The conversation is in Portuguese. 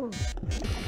Tchau!